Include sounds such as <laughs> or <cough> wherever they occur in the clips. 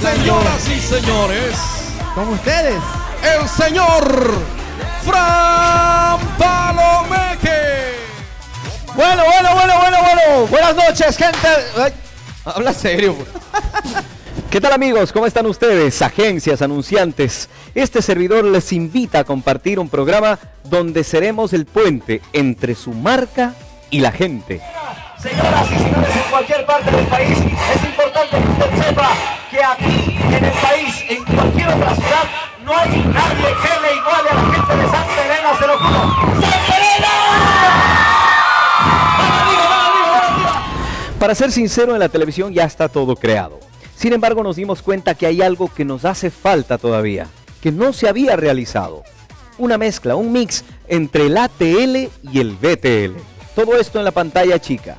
Señoras y señores, Con ustedes. el señor Fran Palomeque. Bueno, bueno, bueno, bueno, bueno. Buenas noches, gente. Ay, habla serio. <laughs> ¿Qué tal amigos? ¿Cómo están ustedes? Agencias, anunciantes. Este servidor les invita a compartir un programa donde seremos el puente entre su marca y la gente. Señoras y señores, en cualquier parte del país, es importante nadie a la gente de Santa Elena, se lo juro. Para ser sincero, en la televisión ya está todo creado. Sin embargo, nos dimos cuenta que hay algo que nos hace falta todavía, que no se había realizado. Una mezcla, un mix entre el ATL y el BTL. Todo esto en la pantalla chica.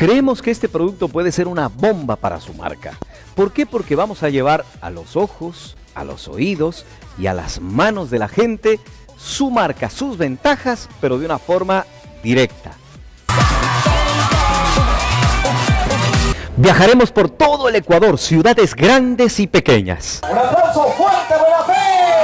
Creemos que este producto puede ser una bomba para su marca. ¿Por qué? Porque vamos a llevar a los ojos, a los oídos y a las manos de la gente su marca, sus ventajas, pero de una forma directa. Viajaremos por todo el Ecuador, ciudades grandes y pequeñas. Un aplauso fuerte, buena fe.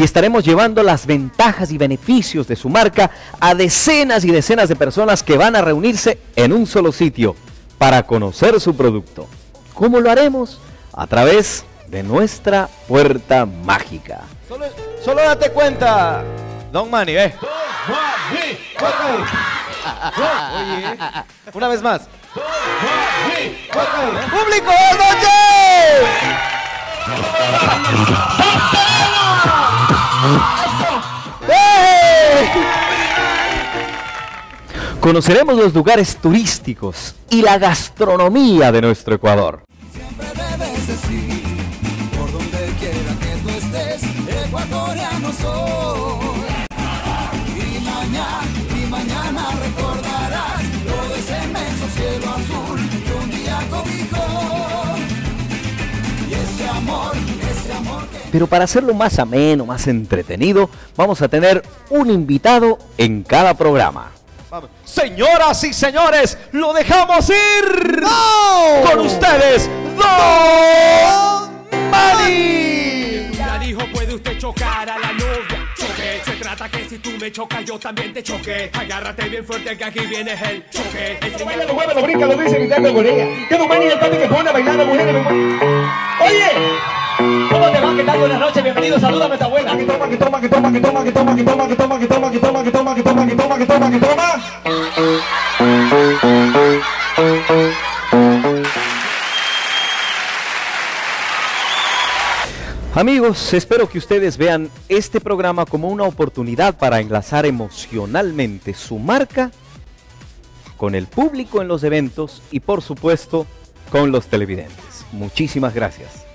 Y estaremos llevando las ventajas y beneficios de su marca a decenas y decenas de personas que van a reunirse en un solo sitio para conocer su producto. ¿Cómo lo haremos? A través de nuestra puerta mágica. Solo, solo date cuenta, Don Manny, ve. Oye, <laughs> una vez más. ¡Público, buenas noches! ¡Eh! Conoceremos los lugares turísticos y la gastronomía de nuestro Ecuador. Siempre debes decir, por donde quiera que tú estés, ecuatoriano soy. Pero para hacerlo más ameno, más entretenido, vamos a tener un invitado en cada programa. Señoras y señores, lo dejamos ir. ¡No! Con ustedes, Don Manny. Ya dijo, puede usted chocar a la novia. Choque, se trata que si tú me chocas, yo también te choque. Agárrate bien fuerte que aquí viene el choque. Baila, lo mueve, lo brinca, lo dice, gritando con ella. Que tu mani el papi que pone a bailar a la mujer. Oye, noches, bienvenido. Salúdame a tu abuela. Que toma, que toma, que toma, que toma, que toma, que toma, que toma, que toma, que toma, que toma, que toma, que toma, que toma, que toma. Amigos, espero que ustedes vean este programa como una oportunidad para enlazar emocionalmente su marca con el público en los eventos y por supuesto con los televidentes. Muchísimas gracias.